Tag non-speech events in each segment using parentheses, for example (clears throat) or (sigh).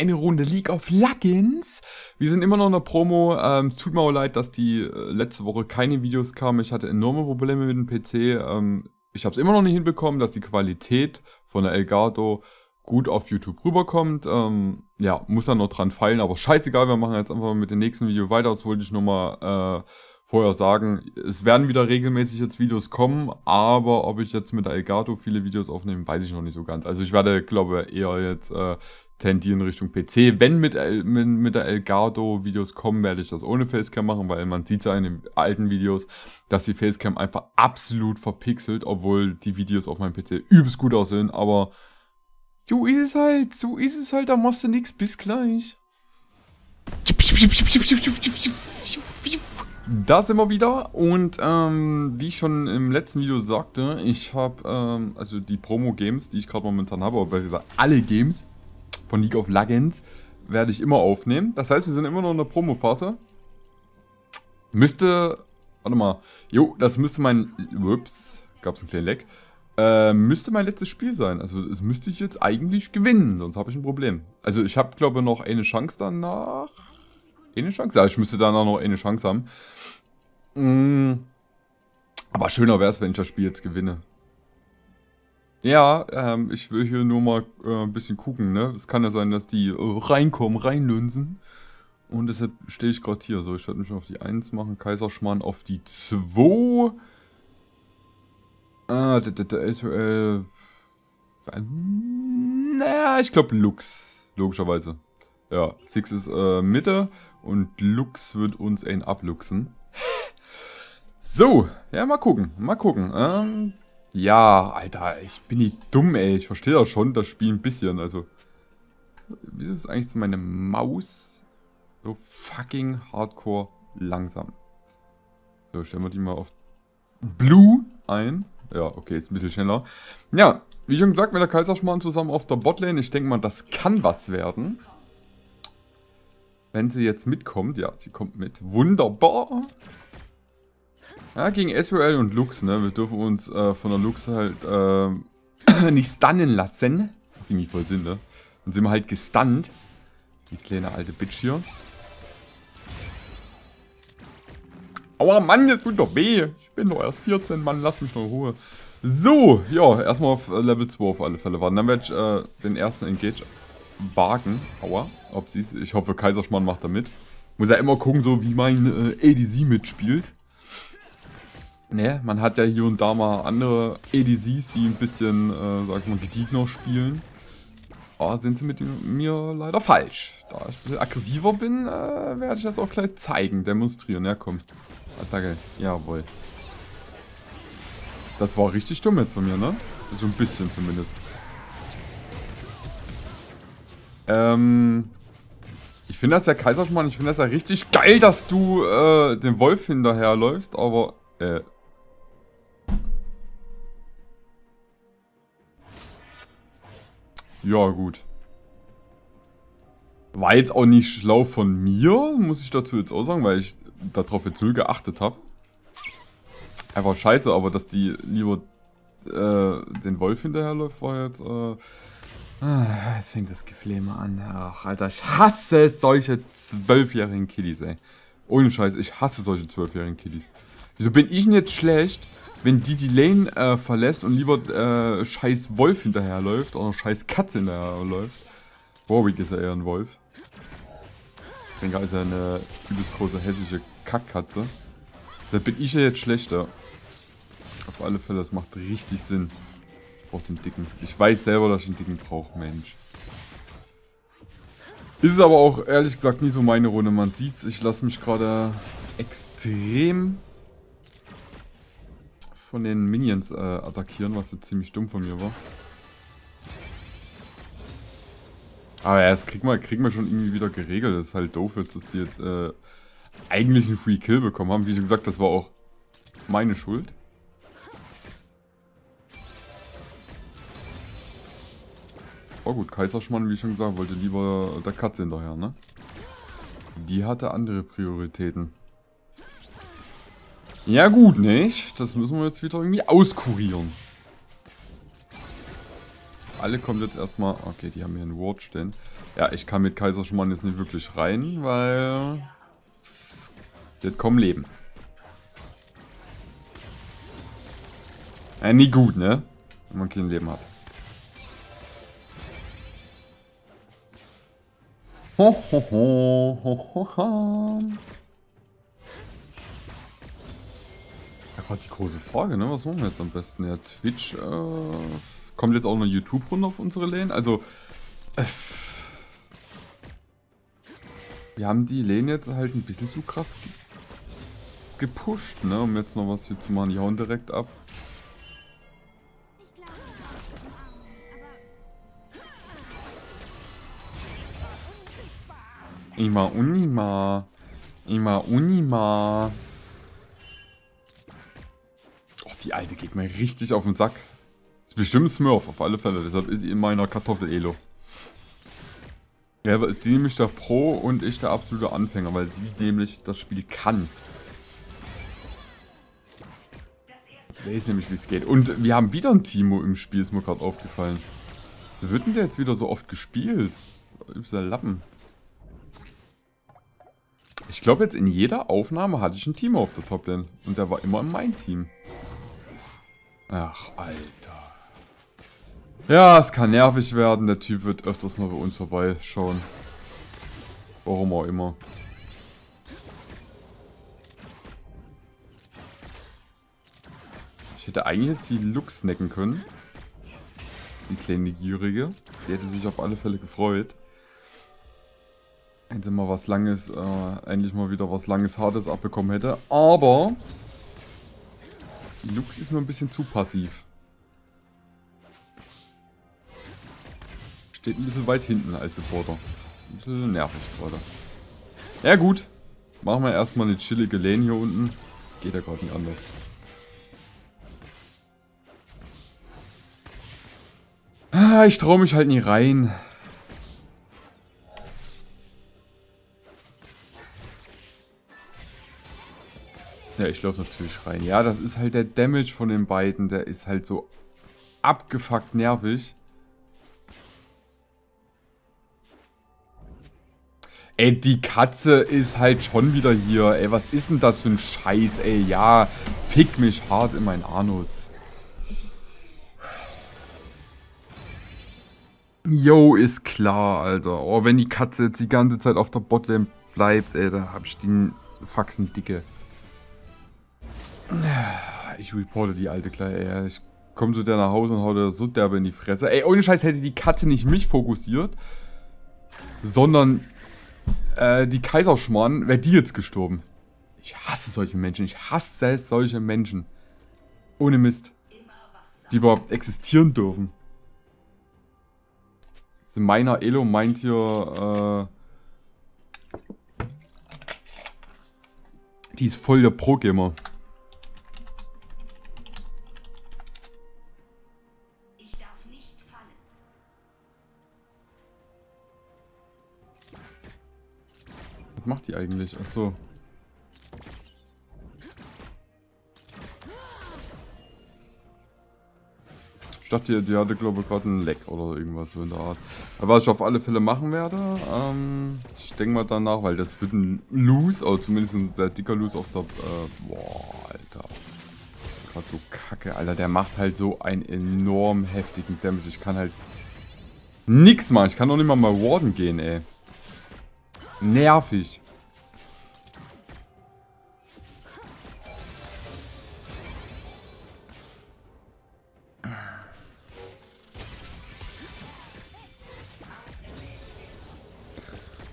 eine Runde League of Legends. Wir sind immer noch in der Promo. Ähm, es tut mir auch leid, dass die äh, letzte Woche keine Videos kamen. Ich hatte enorme Probleme mit dem PC. Ähm, ich habe es immer noch nicht hinbekommen, dass die Qualität von der Elgato gut auf YouTube rüberkommt. Ähm, ja, muss dann noch dran feilen, aber scheißegal, wir machen jetzt einfach mit dem nächsten Video weiter. Das wollte ich nur mal äh, vorher sagen. Es werden wieder regelmäßig jetzt Videos kommen, aber ob ich jetzt mit der Elgato viele Videos aufnehme, weiß ich noch nicht so ganz. Also ich werde, glaube eher jetzt äh, tendieren Richtung PC. Wenn mit, mit, mit der Elgato Videos kommen, werde ich das ohne Facecam machen, weil man sieht ja in den alten Videos, dass die Facecam einfach absolut verpixelt, obwohl die Videos auf meinem PC übelst gut aussehen, aber so ist es halt, so ist es halt, da machst du nichts, bis gleich. Da sind wir wieder und ähm, wie ich schon im letzten Video sagte, ich habe ähm, also die Promo-Games, die ich gerade momentan habe, oder besser gesagt alle Games von League of Legends, werde ich immer aufnehmen. Das heißt, wir sind immer noch in der Promo-Phase. Müsste, warte mal, jo, das müsste mein, ups, gab es einen kleinen Leck, äh, müsste mein letztes Spiel sein. Also es müsste ich jetzt eigentlich gewinnen, sonst habe ich ein Problem. Also ich habe, glaube ich, noch eine Chance danach. Eine Chance? Ja, ich müsste danach noch eine Chance haben. Mm. Aber schöner wäre es, wenn ich das Spiel jetzt gewinne. Ja, ähm, ich will hier nur mal äh, ein bisschen gucken, ne? Es kann ja sein, dass die äh, reinkommen, reinlünsen. Und deshalb stehe ich gerade hier. So, ich werde mich auf die 1 machen, Kaiserschmarrn auf die 2. Ah, der, der, der SQL. Naja, ich glaube Lux. Logischerweise. Ja, Six ist äh, Mitte und Lux wird uns ein abluchsen. (laughs) so, ja, mal gucken. Mal gucken. Ähm, ja, Alter, ich bin nicht dumm, ey. Ich verstehe ja schon das Spiel ein bisschen. Also, wieso ist eigentlich meine Maus so fucking hardcore langsam? So, stellen wir die mal auf Blue ein. Ja, okay, ist ein bisschen schneller. Ja, wie schon gesagt, mit der Kaiserschmarrn zusammen auf der Botlane. Ich denke mal, das kann was werden. Wenn sie jetzt mitkommt. Ja, sie kommt mit. Wunderbar. Ja, gegen SWL und Lux, ne? Wir dürfen uns äh, von der Lux halt äh, (clears throat) nicht stunnen lassen. Macht irgendwie voll Sinn, ne? Dann sind wir halt gestunt. Die kleine alte Bitch hier. Aua, Mann, jetzt tut doch weh. Ich bin doch erst 14, Mann, lass mich noch in Ruhe. So, ja, erstmal auf äh, Level 2 auf alle Fälle warten. Dann werde ich äh, den ersten Engage wagen. Aua, ob sie Ich hoffe, Kaiserschmarrn macht da mit. Muss ja immer gucken, so wie mein äh, ADC mitspielt. Ne, man hat ja hier und da mal andere ADCs, die ein bisschen, äh, sag ich mal, gediegener spielen. Aber sind sie mit mir leider falsch. Da ich ein bisschen aggressiver bin, äh, werde ich das auch gleich zeigen, demonstrieren. Ja, komm. Attacke. Jawohl. Das war richtig dumm jetzt von mir, ne? So ein bisschen zumindest. Ähm... Ich finde das ja, Kaiserschmarrn, ich finde das ja richtig geil, dass du äh, den Wolf hinterherläufst, aber... Äh... Ja, gut. War jetzt auch nicht schlau von mir, muss ich dazu jetzt auch sagen, weil ich darauf jetzt null geachtet habe. Einfach scheiße, aber dass die lieber äh, den Wolf hinterherläuft, war jetzt... Äh, ah, jetzt fängt das Gefleme an. Ach, Alter, ich hasse solche zwölfjährigen Kiddies, ey. Ohne Scheiß, ich hasse solche zwölfjährigen Kiddies. Wieso bin ich denn jetzt schlecht, wenn die die Lane äh, verlässt und lieber äh, scheiß Wolf hinterherläuft oder scheiß Katze hinterherläuft? Warwick ist ja eher ein Wolf. Ich denke, ist ja eine übelst große hässliche Kackkatze. Da bin ich ja jetzt schlechter. Auf alle Fälle, das macht richtig Sinn. Ich brauche den dicken. Ich weiß selber, dass ich einen dicken brauche, Mensch. Ist es aber auch ehrlich gesagt nie so meine Runde. Man sieht's, ich lasse mich gerade extrem von den Minions äh, attackieren, was jetzt ziemlich dumm von mir war. Aber ja, das kriegen wir, kriegen wir schon irgendwie wieder geregelt. Das ist halt doof jetzt, dass die jetzt äh, eigentlich einen Free Kill bekommen haben. Wie schon gesagt, das war auch meine Schuld. Oh gut, Kaiserschmann, wie schon gesagt, wollte lieber der Katze hinterher, ne? Die hatte andere Prioritäten. Ja gut, nicht? Das müssen wir jetzt wieder irgendwie auskurieren. alle kommt jetzt erstmal... Okay, die haben hier einen Ward stehen. Ja, ich kann mit Kaiserschmarrn jetzt nicht wirklich rein, weil... Das kommen Leben. Äh, nie gut, ne? Wenn man kein Leben hat. Ho, ho, ho, ho, ho, ho. Gerade die große Frage, ne? Was machen wir jetzt am besten? Ja, Twitch, äh, kommt jetzt auch noch YouTube runter auf unsere Lane? Also, äh, wir haben die Lane jetzt halt ein bisschen zu krass gepusht, ne? Um jetzt noch was hier zu machen. Die hauen direkt ab. Ima Unima. Ima Unima. Die alte geht mir richtig auf den Sack. Ist bestimmt Smurf, auf alle Fälle. Deshalb ist sie in meiner Kartoffel-Elo. Ja, aber ist die nämlich der Pro und ich der absolute Anfänger, weil die nämlich das Spiel kann. Ich weiß nämlich, wie es geht. Und wir haben wieder ein Timo im Spiel, ist mir gerade aufgefallen. Wie wird denn der jetzt wieder so oft gespielt? Übster Lappen. Ich glaube jetzt in jeder Aufnahme hatte ich ein Team auf der Toplane. Und der war immer in mein Team. Ach, Alter. Ja, es kann nervig werden. Der Typ wird öfters mal bei uns vorbeischauen. Warum auch immer. Ich hätte eigentlich jetzt die Lux snacken können. Die kleine Gierige. Die hätte sich auf alle Fälle gefreut. Wenn sie mal was Langes, äh, endlich mal wieder was Langes, Hartes abbekommen hätte. Aber Lux ist mir ein bisschen zu passiv. Steht ein bisschen weit hinten als Supporter. Ein bisschen nervig gerade. Ja gut. Machen wir erstmal eine chillige Lane hier unten. Geht ja gerade nicht anders. Ah, ich traue mich halt nie rein. Ja, ich laufe natürlich rein. Ja, das ist halt der Damage von den beiden. Der ist halt so abgefuckt nervig. Ey, die Katze ist halt schon wieder hier. Ey, was ist denn das für ein Scheiß, ey? Ja, fick mich hart in mein Anus. Yo, ist klar, Alter. Oh, wenn die Katze jetzt die ganze Zeit auf der Botlane bleibt, ey, dann hab ich den Faxen dicke. Ich reporte die alte gleich, ey. Ich komme zu der nach Hause und hau dir so derbe in die Fresse. Ey, ohne Scheiß hätte die Katze nicht mich fokussiert, sondern äh, die Kaiserschmarrn, wäre die jetzt gestorben. Ich hasse solche Menschen. Ich hasse solche Menschen. Ohne Mist. Die überhaupt existieren dürfen. Also meiner Elo meint hier, äh, die ist voll der Pro-Gamer. Was macht die eigentlich? Achso. Ich dachte, die hatte glaube ich gerade einen Leck oder irgendwas so in der Art. Aber was ich auf alle Fälle machen werde, ähm, ich denke mal danach, weil das wird ein Loose, oder zumindest ein sehr dicker Loose auf der, äh, boah, Alter. Gerade so kacke, Alter, der macht halt so einen enorm heftigen Damage. Ich kann halt nix machen, ich kann doch nicht mal mal Warden gehen, ey. Nervig.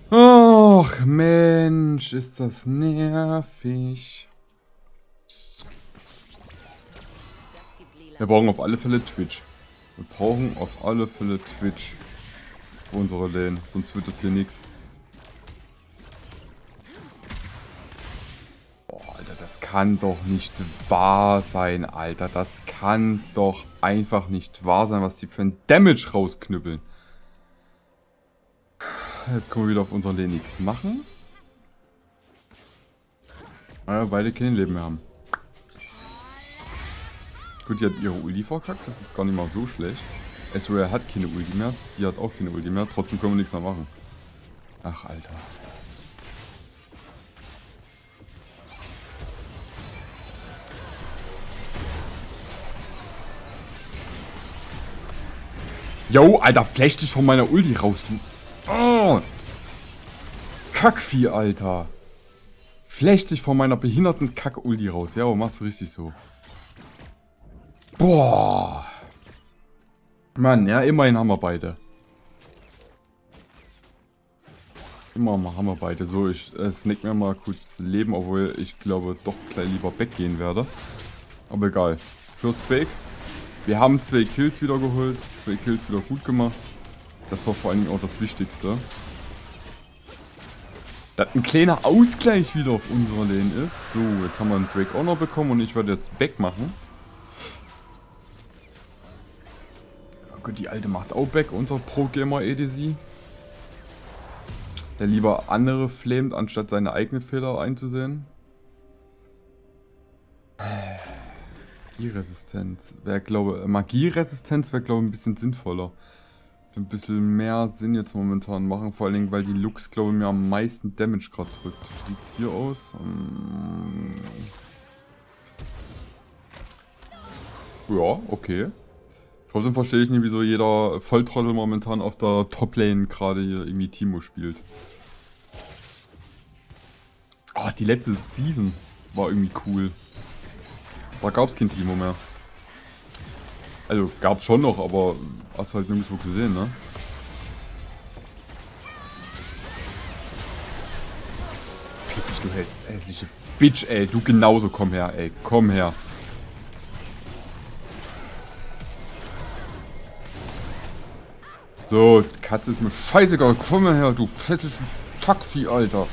Och, Mensch, ist das nervig. Wir brauchen auf alle Fälle Twitch. Wir brauchen auf alle Fälle Twitch. Für unsere Lane, sonst wird das hier nichts. Kann doch nicht wahr sein, Alter. Das kann doch einfach nicht wahr sein, was die für ein Damage rausknüppeln. Jetzt können wir wieder auf unseren Lenix machen. Weil wir beide kein Leben mehr haben. Gut, die hat ihre Uli verkackt. Das ist gar nicht mal so schlecht. Ezreal hat keine Ulti mehr. Die hat auch keine Ulti mehr. Trotzdem können wir nichts mehr machen. Ach, Alter. Jo, Alter, flash dich von meiner Ulti raus, du. Oh. Kackvieh, Alter. Flash dich von meiner behinderten Kack-Ulti raus. Ja, machst du richtig so. Boah. Mann, ja, immerhin haben wir beide. Immer haben wir beide. So, ich äh, snack mir mal kurz Leben, obwohl ich glaube doch gleich lieber weggehen werde. Aber egal. First Fake. Wir haben zwei Kills wieder geholt. Zwei Kills wieder gut gemacht. Das war vor allen Dingen auch das Wichtigste. Dass ein kleiner Ausgleich wieder auf unserer Lane ist. So, jetzt haben wir einen Drake Honor bekommen und ich werde jetzt Back machen. Oh Gott, die alte macht auch Back, unser Pro-Gamer EDC. Der lieber andere flamet, anstatt seine eigenen Fehler einzusehen. Magieresistenz. Wäre, glaube Magieresistenz wäre, glaube ich, ein bisschen sinnvoller. Ein bisschen mehr Sinn jetzt momentan machen. Vor allen Dingen, weil die Lux, glaube ich, mir am meisten Damage gerade drückt. Wie sieht es hier aus? Um ja, okay. Trotzdem verstehe ich nicht, wieso jeder Volltrottel momentan auf der Top-Lane gerade hier irgendwie Timo spielt. Oh, die letzte Season war irgendwie cool. Da gab es kein Timo mehr. Also gab schon noch, aber hast halt nirgendwo gesehen, ne? Piss dich, du hässliche Bitch, ey. Du genauso, komm her, ey. Komm her. So, Katze ist mir scheißegal. Komm her, du hässliche Taxi, Alter.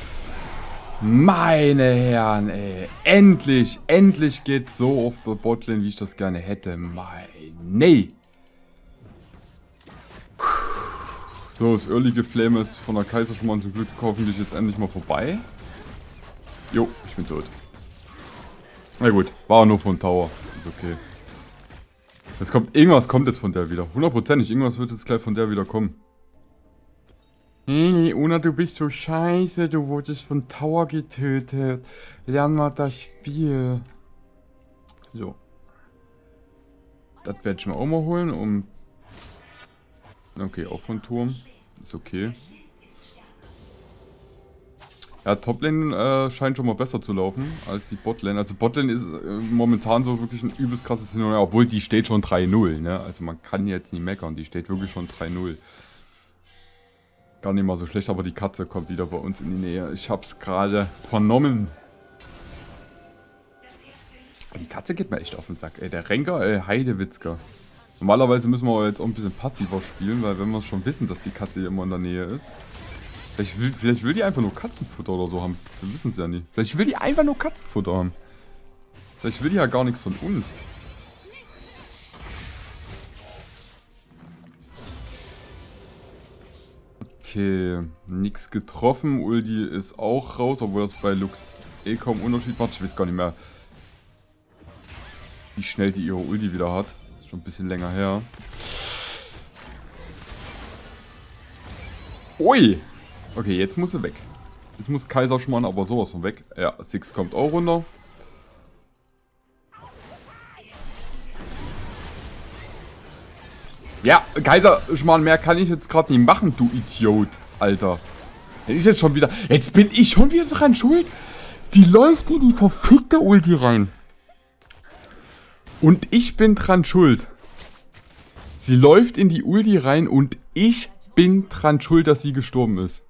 Meine Herren, ey. Endlich, endlich geht's so auf der Botlane, wie ich das gerne hätte. Mein, nee. So, das Early Flame ist von der Kaiserschmarrn zum Glück hoffentlich jetzt endlich mal vorbei. Jo, ich bin tot. Na gut, war nur von Tower. Ist okay. Es kommt, irgendwas kommt jetzt von der wieder. Hundertprozentig, irgendwas wird jetzt gleich von der wieder kommen. Hey, Una, du bist so scheiße. Du wurdest von Tower getötet. Lern mal das Spiel. So. Das werde ich mir auch mal holen, um... Okay, auch von Turm. Ist okay. Ja, Toplane äh, scheint schon mal besser zu laufen als die Botlane. Also Botlane ist äh, momentan so wirklich ein übelst krasses Hin obwohl die steht schon 3-0, ne? Also man kann jetzt nicht meckern, die steht wirklich schon 3-0. Gar nicht mal so schlecht, aber die Katze kommt wieder bei uns in die Nähe. Ich hab's gerade vernommen. Die Katze geht mir echt auf den Sack, ey. Der Renker, ey, Heidewitzka. Normalerweise müssen wir jetzt auch ein bisschen passiver spielen, weil wenn wir schon wissen, dass die Katze hier immer in der Nähe ist. Vielleicht will, vielleicht will die einfach nur Katzenfutter oder so haben. Wir wissen es ja nicht. Vielleicht will die einfach nur Katzenfutter haben. Vielleicht will die ja gar nichts von uns. Okay, nichts getroffen. Uldi ist auch raus, obwohl das bei Lux eh kaum Unterschied macht. Ich weiß gar nicht mehr, wie schnell die ihre Ulti wieder hat. Ist schon ein bisschen länger her. Ui! Okay, jetzt muss sie weg. Jetzt muss Kaiserschmarrn aber sowas von weg. Ja, Six kommt auch runter. Ja, Kaiserschmarrn, mehr kann ich jetzt gerade nicht machen, du Idiot, Alter. Bin ich jetzt schon wieder... Jetzt bin ich schon wieder dran schuld. Die läuft in die verfickte Ulti rein. Und ich bin dran schuld. Sie läuft in die Ulti rein und ich bin dran schuld, dass sie gestorben ist.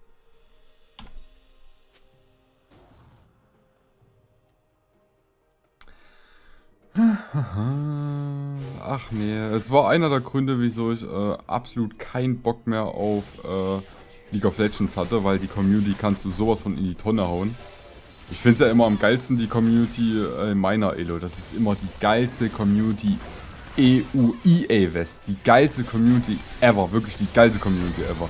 Ach nee, es war einer der Gründe, wieso ich äh, absolut keinen Bock mehr auf äh, League of Legends hatte, weil die Community kannst du sowas von in die Tonne hauen. Ich finde es ja immer am geilsten, die Community äh, meiner Elo. Das ist immer die geilste Community EU EA West. Die geilste Community ever. Wirklich die geilste Community ever.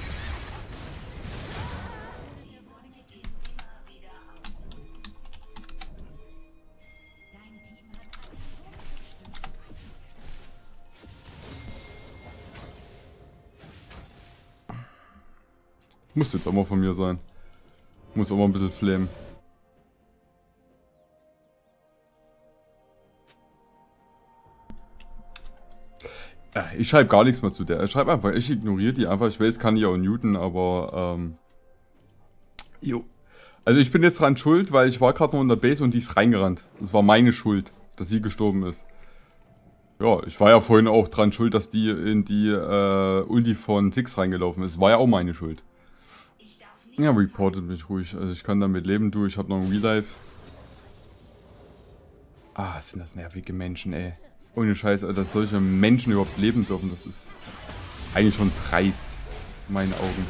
Muss jetzt auch mal von mir sein. Muss auch mal ein bisschen flamen. Ich schreibe gar nichts mehr zu der. Ich schreibe einfach, ich ignoriere die einfach. Ich weiß, kann ich auch Newton, aber ähm, Jo. Also ich bin jetzt dran schuld, weil ich war gerade noch in der Base und die ist reingerannt. Das war meine Schuld, dass sie gestorben ist. Ja, ich war ja vorhin auch dran schuld, dass die in die äh, Ulti von Six reingelaufen ist. War ja auch meine Schuld. Ja, reportet mich ruhig. Also ich kann damit leben, du. Ich habe noch ein Real. Ah, sind das nervige Menschen, ey. Ohne Scheiß, dass solche Menschen überhaupt leben dürfen, das ist eigentlich schon dreist. In meinen Augen.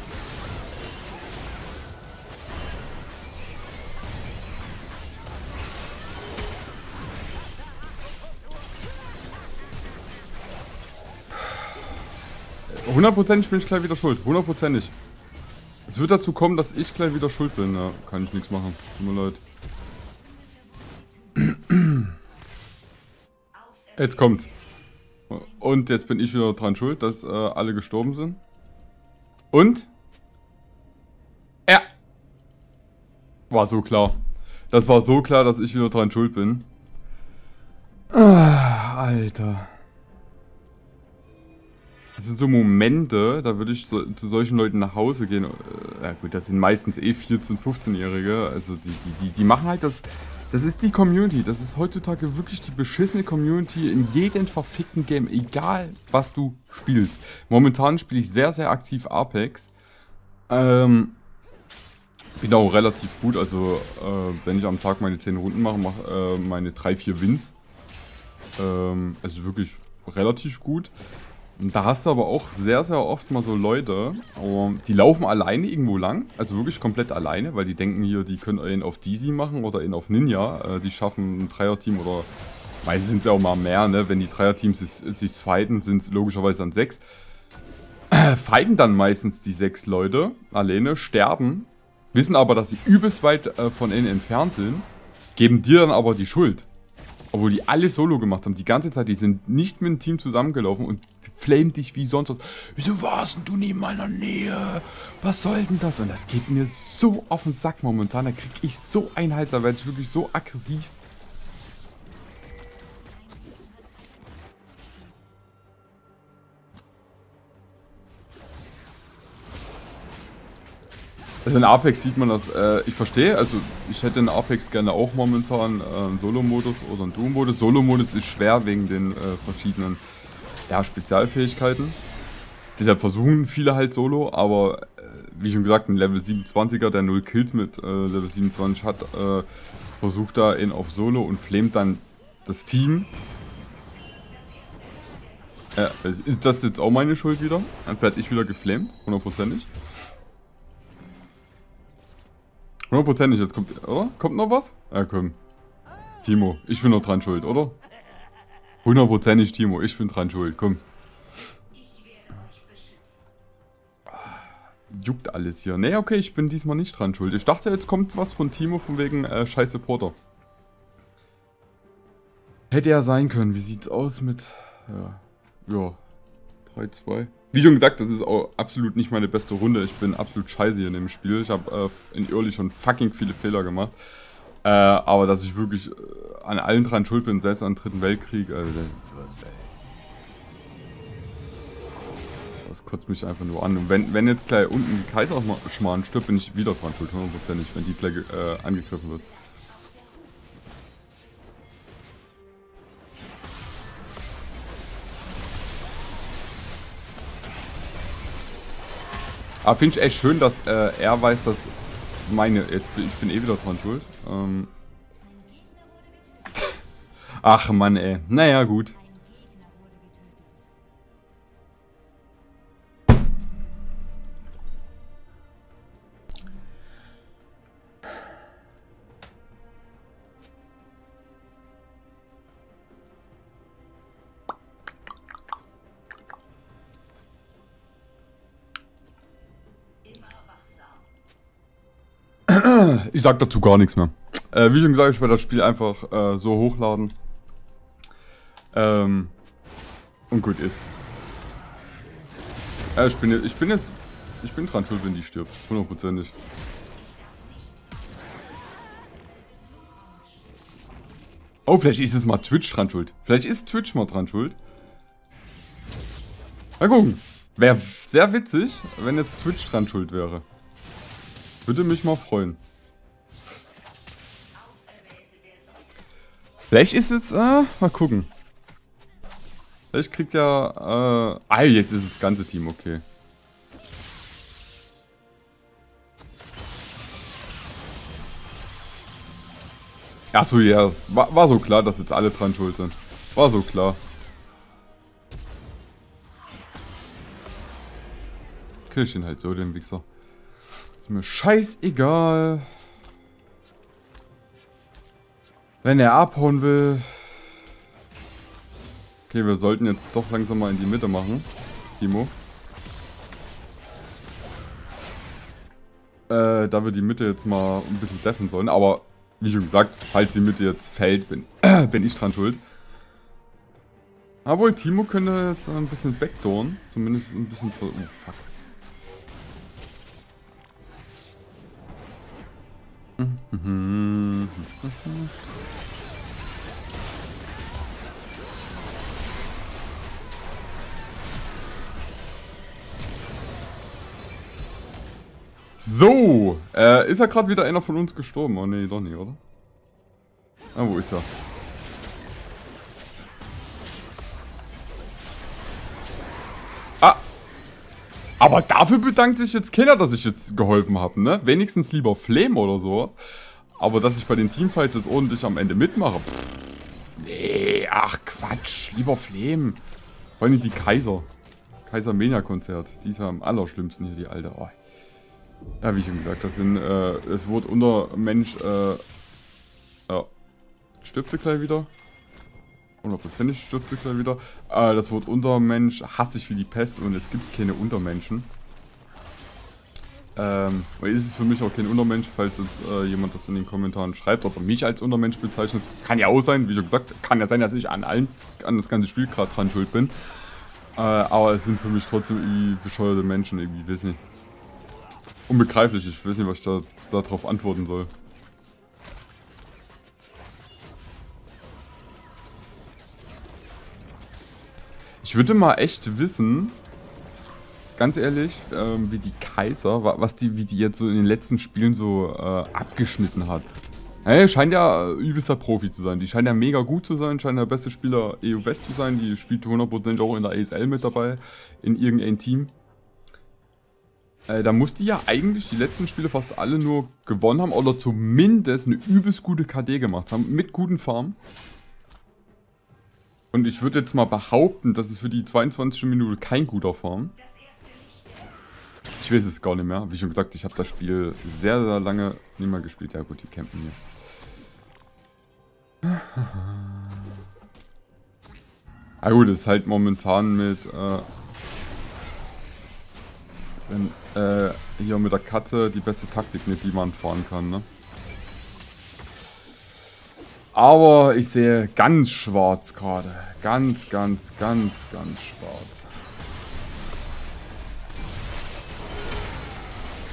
100% bin ich gleich wieder schuld. 100%ig. Es wird dazu kommen, dass ich gleich wieder schuld bin. Ja, kann ich nichts machen. Tut mir leid. Jetzt kommt. Und jetzt bin ich wieder dran schuld, dass äh, alle gestorben sind. Und? Ja. War so klar. Das war so klar, dass ich wieder dran schuld bin. Ah, Alter. Das sind so Momente, da würde ich so, zu solchen Leuten nach Hause gehen. Äh, ja gut, das sind meistens eh 14-, 15-Jährige. Also die, die, die, die machen halt das... Das ist die Community. Das ist heutzutage wirklich die beschissene Community in jedem verfickten Game. Egal, was du spielst. Momentan spiele ich sehr, sehr aktiv Apex. Ähm... Bin auch relativ gut. Also, äh, wenn ich am Tag meine 10 Runden mache, mache äh, meine 3-4 Wins. Ähm, also wirklich relativ gut. Da hast du aber auch sehr, sehr oft mal so Leute, die laufen alleine irgendwo lang, also wirklich komplett alleine, weil die denken hier, die können einen auf Deezy machen oder einen auf Ninja. Äh, die schaffen ein Dreierteam oder meistens sind es ja auch mal mehr, ne? Wenn die Dreierteams sich, sich fighten, sind es logischerweise dann sechs. (clears throat) fighten dann meistens die sechs Leute alleine, sterben, wissen aber, dass sie übelst weit äh, von ihnen entfernt sind, geben dir dann aber die Schuld. Obwohl die alle solo gemacht haben, die ganze Zeit, die sind nicht mit dem Team zusammengelaufen und flamen dich wie sonst was. Wieso warst du nie in meiner Nähe? Was soll denn das? Und das geht mir so auf den Sack momentan. Da krieg ich so einen Hals, da werde ich wirklich so aggressiv. Also in Apex sieht man das, äh, ich verstehe, also ich hätte in Apex gerne auch momentan äh, einen Solo-Modus oder einen Duo-Modus. Solo-Modus ist schwer wegen den äh, verschiedenen ja, Spezialfähigkeiten. Deshalb versuchen viele halt Solo, aber äh, wie schon gesagt, ein Level 27er, der 0 Kills mit äh, Level 27 hat, äh, versucht da ihn auf Solo und flamet dann das Team. Ist das jetzt auch meine Schuld wieder? Dann werde ich wieder geflamed, hundertprozentig. Hundertprozentig, jetzt kommt, oder? Kommt noch was? Ja, komm. Timo, ich bin noch dran schuld, oder? Hundertprozentig, Timo, ich bin dran schuld, komm. Juckt alles hier. Ne, okay, ich bin diesmal nicht dran schuld. Ich dachte, jetzt kommt was von Timo von wegen äh, scheiße Porter. Hätte er sein können. Wie sieht's aus mit... Ja, ja 3-2. Wie schon gesagt, das ist auch absolut nicht meine beste Runde. Ich bin absolut scheiße hier in dem Spiel. Ich habe äh, in Early schon fucking viele Fehler gemacht. Äh, aber dass ich wirklich äh, an allen dran schuld bin, selbst an den Dritten Weltkrieg, also das ist was, ey. Das kotzt mich einfach nur an. Und wenn, wenn jetzt gleich unten die Kaiserschmarrn stirbt, bin ich wieder dran schuld, hundertprozentig, wenn die gleich äh, angegriffen wird. Aber finde ich echt schön, dass äh, er weiß, dass meine... Jetzt bin ich bin eh wieder dran schuld. Ähm. (laughs) Ach Mann, ey. Naja, gut. Ich sag dazu gar nichts mehr. Äh, wie schon gesagt, ich werde das Spiel einfach äh, so hochladen. Ähm, und gut ist. Äh, ich, bin, ich bin jetzt ich bin dran schuld, wenn die stirbt. Hundertprozentig. Oh, vielleicht ist es mal Twitch dran schuld. Vielleicht ist Twitch mal dran schuld. Mal gucken. Wäre sehr witzig, wenn jetzt Twitch dran schuld wäre. Würde mich mal freuen. Vielleicht ist es... Äh, mal gucken. Vielleicht kriegt ja... Äh, ah, jetzt ist das ganze Team okay. Achso, ja. War, war so klar, dass jetzt alle dran schuld sind. War so klar. Kill ich ihn halt so, den Wichser. Ist mir scheißegal. Wenn er abhauen will. Okay, wir sollten jetzt doch langsam mal in die Mitte machen. Timo. Äh, da wir die Mitte jetzt mal ein bisschen deffen sollen. Aber wie schon gesagt, falls die Mitte jetzt fällt, bin, (clears throat) bin ich dran schuld. Obwohl, Timo könnte jetzt ein bisschen backdooren. Zumindest ein bisschen... Oh, fuck. So, äh, ist ja gerade wieder einer von uns gestorben? Oh nee, doch nicht, oder? Ah, wo ist er? Aber dafür bedankt sich jetzt keiner, dass ich jetzt geholfen habe, ne? Wenigstens lieber Flame oder sowas. Aber dass ich bei den Teamfights jetzt ordentlich am Ende mitmache. Pff, nee, ach Quatsch. Lieber Flame. Vor allem die Kaiser. Kaiser Mania Konzert. Die ist ja am allerschlimmsten hier, die alte. Oh. Ja, wie schon gesagt, das sind, äh, es wurde unter Mensch, äh, ja, stirbt sie gleich wieder. Hundertprozentig stirbt sie gleich wieder. Äh, das Wort Untermensch hasse ich wie die Pest und es gibt keine Untermenschen. Ähm, ist es für mich auch kein Untermensch, falls jetzt äh, jemand das in den Kommentaren schreibt oder mich als Untermensch bezeichnet. Kann ja auch sein, wie schon gesagt, kann ja sein, dass ich an allen, an das ganze Spiel gerade dran schuld bin. Äh, aber es sind für mich trotzdem irgendwie bescheuerte Menschen, irgendwie, weiß nicht. Unbegreiflich, ich weiß nicht, was ich da darauf antworten soll. Ich würde mal echt wissen, ganz ehrlich, ähm, wie die Kaiser, was die, wie die jetzt so in den letzten Spielen so äh, abgeschnitten hat. Hey, scheint ja übelster Profi zu sein. Die scheint ja mega gut zu sein, scheint der beste Spieler EU West zu sein. Die spielt 100% auch in der ASL mit dabei, in irgendein Team. Äh, da muss die ja eigentlich die letzten Spiele fast alle nur gewonnen haben oder zumindest eine übelst gute KD gemacht haben, mit guten Farmen. Und ich würde jetzt mal behaupten, dass es für die 22. Minute kein guter Farm. Ich weiß es gar nicht mehr. Wie schon gesagt, ich habe das Spiel sehr, sehr lange nicht mehr gespielt. Ja gut, die campen hier. (laughs) Ah gut, ist halt momentan mit... Äh, wenn äh, hier mit der Katze die beste Taktik, mit die man fahren kann, ne? Aber ich sehe ganz schwarz gerade. Ganz, ganz, ganz, ganz schwarz.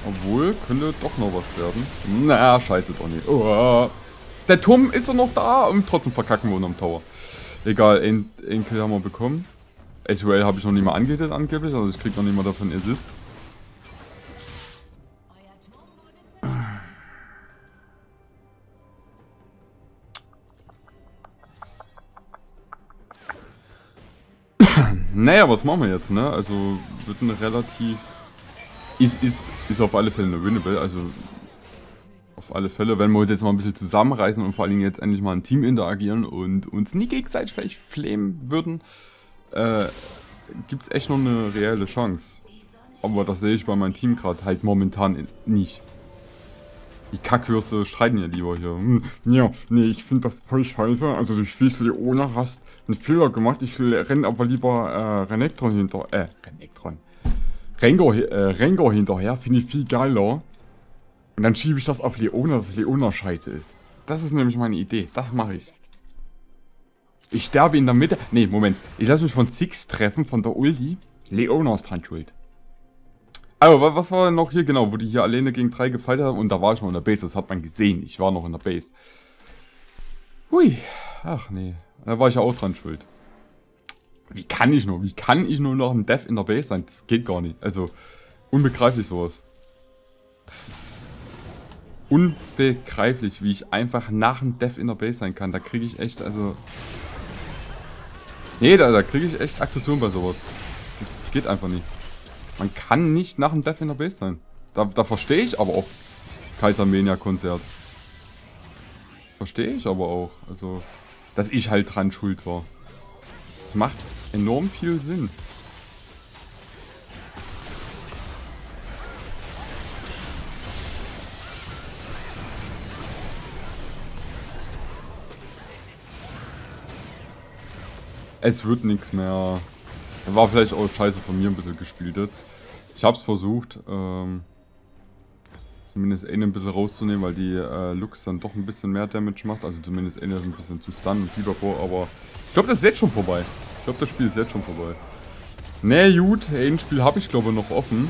Obwohl, könnte doch noch was werden. Na, scheiße doch nicht. Oh. Der Turm ist doch noch da und trotzdem verkacken wir unterm Tower. Egal, einen, Kill haben wir bekommen. SUL habe ich noch nicht mal angehittet angeblich, also ich krieg noch nicht mal davon Assist. Naja, was machen wir jetzt, ne? Also, wird eine relativ... Ist, ist, ist auf alle Fälle eine Winnable, also... Auf alle Fälle, wenn wir uns jetzt mal ein bisschen zusammenreißen und vor allen Dingen jetzt endlich mal ein Team interagieren und uns nie gegenseitig vielleicht flamen würden, äh, gibt es echt noch eine reelle Chance. Aber das sehe ich bei meinem Team gerade halt momentan nicht. Die Kackwürste streiten ja lieber hier. Hm, ja, nee, ich finde das voll scheiße. Also du spielst Leona, hast einen Fehler gemacht. Ich renne aber lieber äh, Renekton hinter... Äh, Renekton. Rengo, äh, Rengo hinterher. Finde ich viel geiler. Und dann schiebe ich das auf Leona, dass Leona scheiße ist. Das ist nämlich meine Idee. Das mache ich. Ich sterbe in der Mitte. Nee, Moment. Ich lasse mich von Six treffen, von der Ulti. Leona ist dran schuld. Aber was war denn noch hier genau, wo die hier alleine gegen drei gefeiert haben? Und da war ich noch in der Base, das hat man gesehen. Ich war noch in der Base. Hui. Ach nee. Da war ich ja auch dran schuld. Wie kann ich nur? Wie kann ich nur noch ein Death in der Base sein? Das geht gar nicht. Also, unbegreiflich sowas. Das ist unbegreiflich, wie ich einfach nach einem Death in der Base sein kann. Da kriege ich echt, also... Nee, da, da kriege ich echt Aggression bei sowas. Das, das, geht einfach nicht. Man kann nicht nach dem Death in der Base sein. Da, da verstehe ich aber auch Kaisermania-Konzert. Verstehe ich aber auch. Also, dass ich halt dran schuld war. Das macht enorm viel Sinn. Es wird nichts mehr. War vielleicht auch scheiße von mir ein bisschen gespielt jetzt. Ich hab's versucht, ähm, zumindest eine ein bisschen rauszunehmen, weil die äh, Lux dann doch ein bisschen mehr Damage macht. Also zumindest eine ein bisschen zu stunnen und Fieber vor, aber ich glaube, das ist jetzt schon vorbei. Ich glaube, das Spiel ist jetzt schon vorbei. Ne, gut, ein Spiel habe ich glaube noch offen.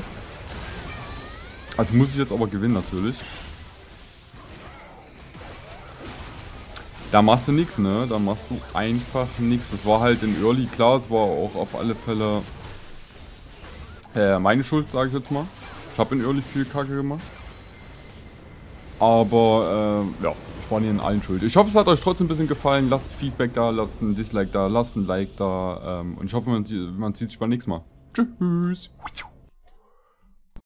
Also muss ich jetzt aber gewinnen natürlich. Da machst du nichts, ne? Da machst du einfach nichts. Das war halt in Early, klar, es war auch auf alle Fälle äh, meine Schuld, sage ich jetzt mal. Ich habe in Early viel Kacke gemacht. Aber, äh, ja war nicht in allen schuld. Ich hoffe, es hat euch trotzdem ein bisschen gefallen. Lasst Feedback da, lasst ein Dislike da, lasst ein Like da. Ähm, und ich hoffe, man, man sieht sich beim nächsten Mal. Tschüss.